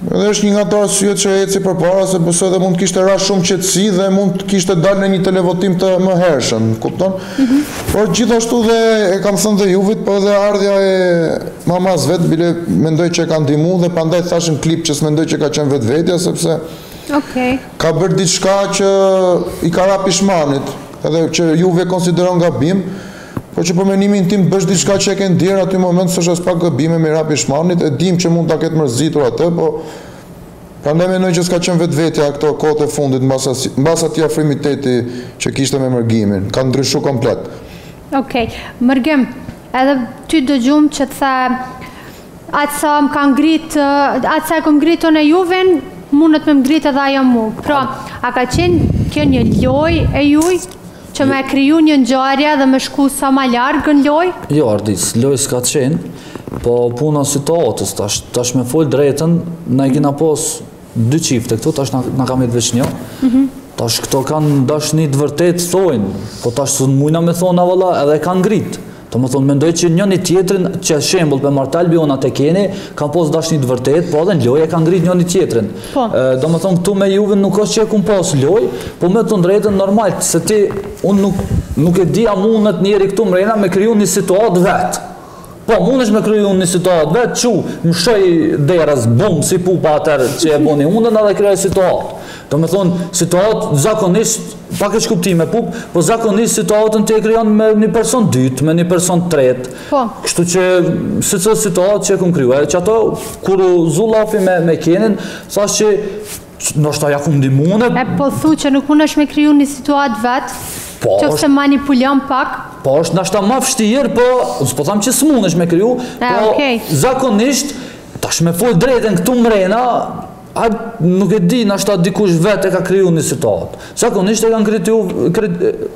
Edhe është një nga ato arsyet që eci përpara se besoj dhe mund të kishte ra shumë qetësi dhe mund të kishte dalë në një televotim të më hershëm, kupton? Mm -hmm. Por gjithashtu dhe e kam thënë dhe juvit, po edhe ardhja e mamas vet bile mendoj që e ka ndihmu dhe prandaj thashë n'klip që s'mendoj që ka qenë vetvetja sepse okay. ka bërë diçka që i ka ra pishmanit, edhe që Juvi konsideron gabim. Po që për menimin tim të bësh diçka që e ke ndjerë aty moment s'është aspak gabim e me i ra pishmanit e dimë që mund ta ketë mërzitur atë po prandaj mendoj që s'ka qenë vetvetja këto kohët e fundit mbas atij afrimiteti që kishte me Mërgimin ka ndryshu komplet Ok Mërgim edhe ty dëgjum që ti the aq sa më ka ngrit aq sa e kom ngrit unë Juvin mundet me më ngrit edhe ajo mu pra a ka qenë kjo një lojë e juj Që me kriju një ngjarje dhe me shku sa ma larg në lojë? Jo, Ardis, lojë s'ka qenë, po puna e situatës tash. Tash me folë drejten, na i kena pos dy çifte këtu, tash na ka mbetë veç një. Mhm. Tash këto kanë dashni të vërtetë thojnë, po tash sun mujna me thonë a valla edhe e kanë ngritë. Domethonë, mendoj që njoni tjetrin, qe shembull me marrë te Albiona te Keni, kam pos dashni të vërtet, po edhe në loj e kanë ngrit njoni tjetrin. Po. Domethonë, këtu me Juvin nuk është që e kom pos loj, po me thonë drejtën normal, se ti, unë nuk, nuk e di a mundet njeri këtu mrena me kriju një situatë vetë. Po, mundesh me kriju një situatë vetë, që i mshoj derës, bum, si Pupa atëherë që e boni, mundesh edhe kriju një situatë. Domethonë, situatë zakonisht, Pa keqkuptime, po, po zakonisht situatën ti e krijon me një person t'dytë, me një person t'tretë. Po. Kështu që, si që situatë që e kom kriju, e që ato, kur u zu lafi me, me Kenin, thashë që, nashta ja kom ndihmu unë. E po thu që nuk mundesh me kriju një situatë vetë, po, që se manipulion pak. Po është nashta ma vështirë, po, s'po tham që s'mundesh me kriju, po, zakonisht, tash me fol drejten këtu mrena, A nuk e di nashta dikush vet e ka kriju një situatë. Zakonisht e kanë kriju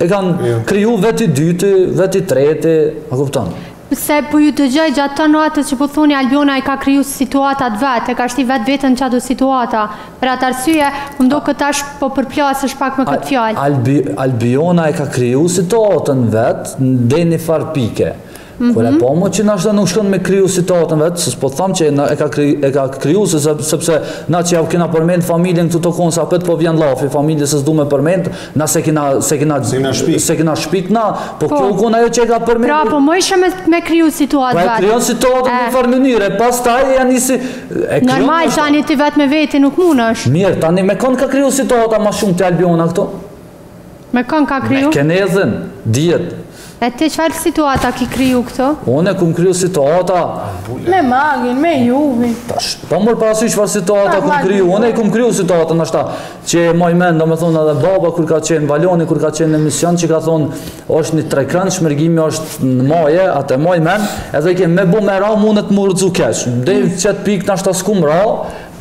e kanë jo. kriju vetë i dyti, vetë i treti, a kupton? Pse po ju dëgjoj gjatë të natës që po thoni Albiona i ka kriju situatat vet, e ka shti vet vetën n'ato situata. Për atë arsye, më doket tash po përplasësh pak me këtë fjalë. Albi, Albiona e ka kriju situatën vet në një farë pike. Mhm. Kur e po thu që nashta nuk shkon me kriju situatën vetë, s'po tham që e ka, kri, e ka kriju, se, sepse na që ja kena përmend familjen këtu t'kon, sa t'po vjen lafi, familjes e s'du me përmend, na se kena, se kena, se kena shpik, se kena shpik na, po, po. kjo u konë ajo që e ka përmend. Pra, po mujshe me, me kriju situatën po vetë. Po e kriju situatën në farë mënyre, pastaj ja nisi... E Normal, tani ti vetë me veti nuk mundesh. Mirë, tani me konë ka kriju situatën ma shumë Albiona këtu? Me kon ka kriju? Me qenushen, dieta. E ti çfarë situata ki kriju këto? Unë e kumë kriju situata... Me magin, me juhin. Tash, pa marrë parasysh çfarë situata kum kriju. Unë kum kriju situata, nashta, që e maj men, domethonë edhe baba, kur ka qenë Valoni, kur ka qenë në mision, që ka thonë, është një trekëndësh, Mërgimi është në maje, atë e maj men, edhe ke me bu me ra, mundë të më rrëzu keq. Dhe n'qët pikë, nashta, s'kum ra,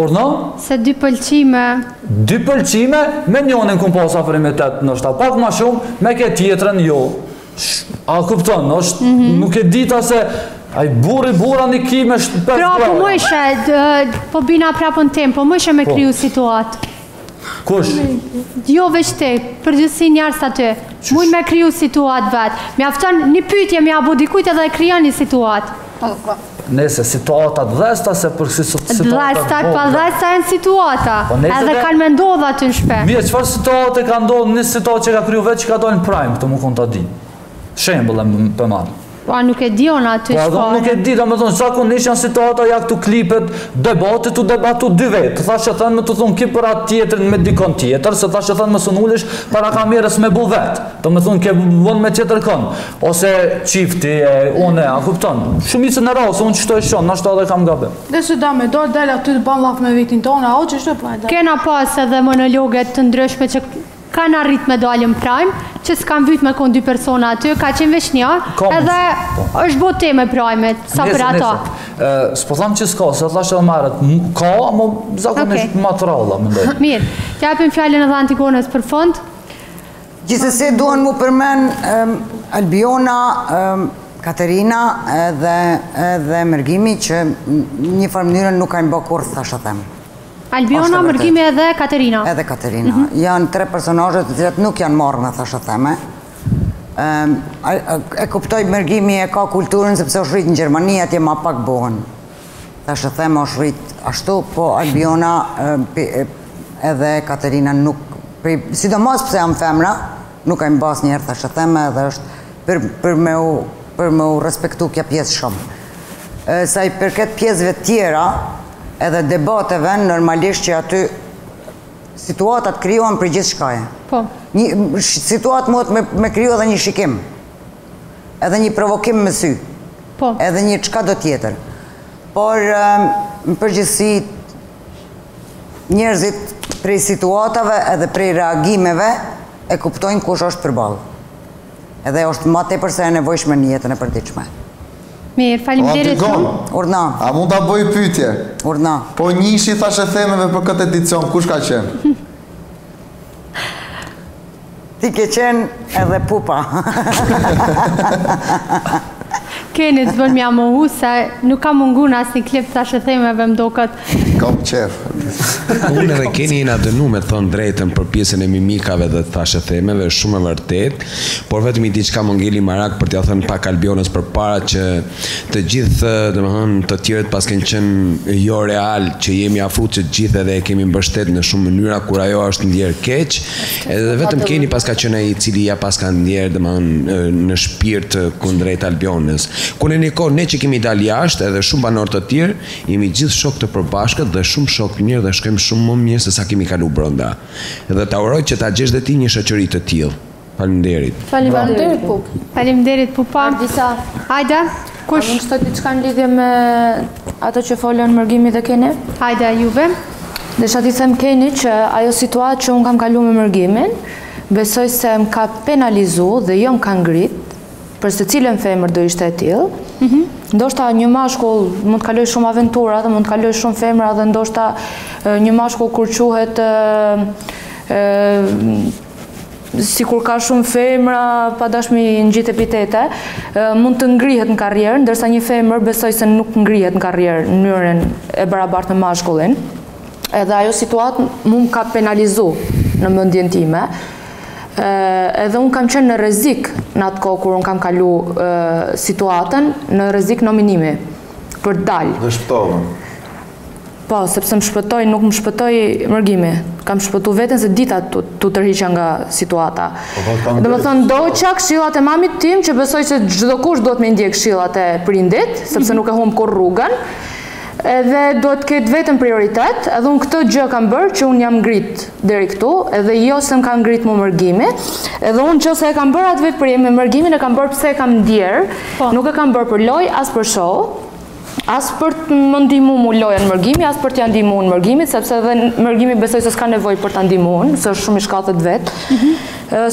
Urna? Se dy pëlqime. Dy pëlqime, me njonin kum pas afrimitet, nashta pak ma shumë, me kët tjetrën jo. A kupton, është, mhm. nuk e dita se, ai burri burra një ki me shtë pek pra, po më ishe, po bina prapë n'temë, po mujshe me po. kriju situatë. Kush? Jo veç ti, n'përgjithësi njerëzt aty. Mujnë me kriju situatë vet. Mjafton një pyetje me ia bo dikujt edhe e krijon një situatë. Nëse situata dashta se për kësi situata dashta, pa dashta e në situata, po edhe kanë me ndodhë aty në shpi. Mirë, çfarë situate e ka ndodhë një situatë që ka kriju vetë që ka dalë n'prime, të më konë të di. Shembull po e marr. Po a nuk e di unë aty çfarë? Po a nuk e di, domethonë, zakonisht janë situata, ja këto klipet, debatet tu debatu dy vetë, thashetheme me thonë, ky për atë tjetrin me dikon tjetër, se thashetheme s'mun ulesh para kamerës me bo vetë, domethonë, ke vënë me tjetër kon, ose çifti, e, unë, a kupton, shumicën e rasteve, unë qështu e shoh, nashta edhe kam gabim. Dhe s'do me dalë, dalë aty të bën llaf me veten tonde, a o qështu e pa e da? Kena pas edhe monologe të ndryshme që Kan arrit me dal në prime, që s'ka vyt me kon dy persona aty, ka qen veç njo, edhe është bo tem e prime-it, sa për ato. Nejse, nejse, s'po thamë që s'ka, se thashethemet ka, ama zakonisht ma të rralla, mendoj. Mirë, t'ia japim fjalën edhe Antigonës për fund. Gjithsesi duhen mu përmen Albiona, Katerina edhe Mërgimi, që në njëfarë mënyre nuk kanë bo kurrë thashetheme. Albiona, Mërgimi edhe Katerina. Edhe Katerina. Mhm. Janë tre personazhe të cilat nuk janë marrë me thashetheme. E kuptoj Mërgimi e ka kulturën sepse është rritë në Gjermani, atje ma pak bohen thashetheme, është rritë ashtu, po Albiona edhe Katerina nuk... Sidomos pse janë femra, nuk kanë bo asnjëherë thashetheme edhe është për me u respektu kja pjesë shumë. Sa i përket pjesëve tjera, edhe debateve normalisht që aty situatat krijohen për gjithçkaje. Po. Një situatë munet me, me kriju edhe një shikim. Edhe një provokim me sy. Po. Edhe një çkado tjetër. Por, në përgjithësi, njerëzit prej situatave edhe prej reagimeve e kuptojnë kush është përballë. Edhe është ma tepër se e nevojshme në jetën e përditshme. Mirë, faleminderit shumë. Urna. A mund ta bëj pyetje? Urna. Po njëshi thashethemeve për këtë edicion, kush ka qenë? Ti ke qenë edhe Pupa. Keni s'bën me ia mohu se nuk ka mungu n'asnjë klip thashethemeve më do këtë Kam qejf. Unë edhe Keni jena dënu me thënë drejtën për pjesën e mimikave dhe thashethemeve, shumë e vërtetë, por vetëm një diçka më ngeli marak për t'ia thënë pak Albionës përpara që të gjithë, domethënë, të tjerët pasken qenë jo real që jemi afru të gjithë edhe e kemi mbështetë në shumë mënyra kur ajo është ndjerë keq, edhe vetëm Keni paska qenë ai i cili ia paska ndjerë, domethënë, në shpirt kundrejt Albionës. Kur në një kohë ne që kemi dalë jashtë edhe shumë banorë të tjerë, Jemi gjithë shokë të përbashkët dhe shumë shokë të mirë dhe shkojmë shumë më mirë se sa kemi kalu brënda. Dhe ta uroj që ta gjesh dhe ti një shoqëri të tillë. Faleminderit. Faleminderit Pup. Faleminderit Pupa. Ardita. Hajde. Kush? A mund të them diçka në lidhje me ato që folën Mërgimi dhe Keni? Hajde Juve. Desha t'i them Kenit që ajo situatë që unë kam kalu me Mërgimin, besoj se më ka penalizu dhe jo më ka ngrit, Për secilën femër do ishte e tillë? Mhm. Ndoshta një mashkull mund të kalojë shumë aventura dhe mund të kalojë shumë femra dhe ndoshta një mashkull kur quhet sikur ka shumë femra pa dasht me nxjerrë epitete, mund të ngrihet në karrierë, ndërsa një femër besoj se nuk ngrihet në karrierë në mënyrën e barabartë me mashkullin, edhe ajo situatë mu më ka penalizu në mëndjen time, Edhe unë kam qenë në rrezik në atë kohë kur unë kam kalu situatën në rrezik nominimi për të dalë. Dhe shpëtova. Po, sepse më shpëtoi, nuk më shpëtoi Mërgimi. Kam shpëtu vetëm se dita të tërhiqja nga situata. Po, po, po, domethënë, ndoqa këshillat e mamit tim që besoj se çdokush duhet me ndjek këshillat e prindit, sepse mhm. nuk e humb kurrë rrugën. Edhe duhet të ketë veten prioritet, edhe unë këtë gjë kam bërë që unë jam ngrit deri këtu, edhe jo se më ka ngrit mu Mërgimi, edhe unë qoftë se e kam bërë atë veprim me Mërgimin e kam bërë pse e kam ndjerë, po. nuk e kam bërë për lojë, as për show, as për të më ndihmu mu lojën Mërgimi, as për t'ia ndihmu unë Mërgimit, sepse dhe Mërgimi besoj se s'ka nevojë për të ndihmu unë, se është shumë i shkathët vetë, mhm.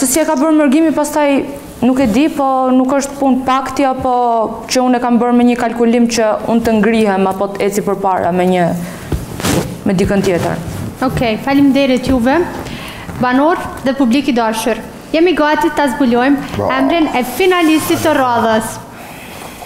se si e ka bërë Mërgimi, pastaj Nuk e di, po nuk është punë pakti apo që unë e kam bërë me një kalkulim që unë të ngrihem apo të eci përpara me një me dikënd tjetër. Okej, faleminderit Juve. Banorë dhe publik i dashur. Jemi gati ta zbulojmë emrin e finalistit të radhës.